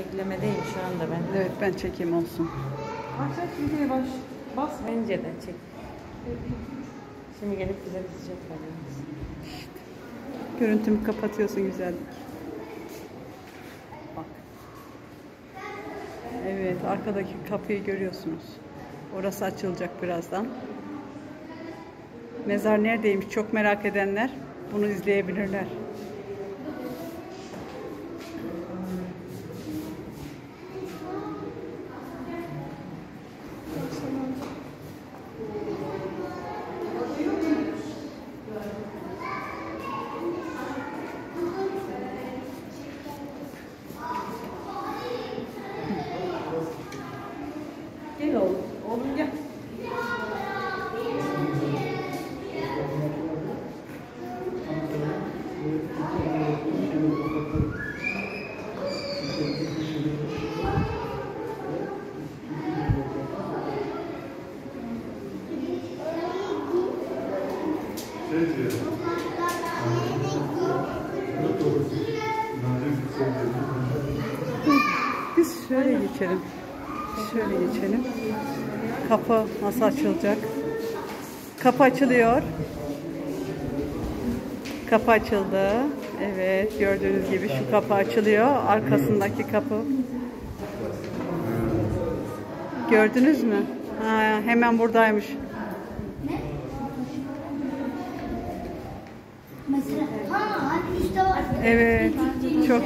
Beklemedeyim şu anda ben. Evet ben çekeyim olsun. Aç aç videoya baş. Bas bence de çek. Şimdi gelip bize kızacaklar yalnız. Görüntümü kapatıyorsun güzellik. Bak. Evet arkadaki kapıyı görüyorsunuz. Orası açılacak birazdan. Mezar neredeymiş çok merak edenler bunu izleyebilirler. Oğlum. Oğlum gel. Biz şöyle geçelim. Şöyle geçelim. Kapı nasıl açılacak? Kapı açılıyor. Kapı açıldı. Evet gördüğünüz gibi şu kapı açılıyor. Arkasındaki kapı. Gördünüz mü? Ha, hemen buradaymış. Evet. Çok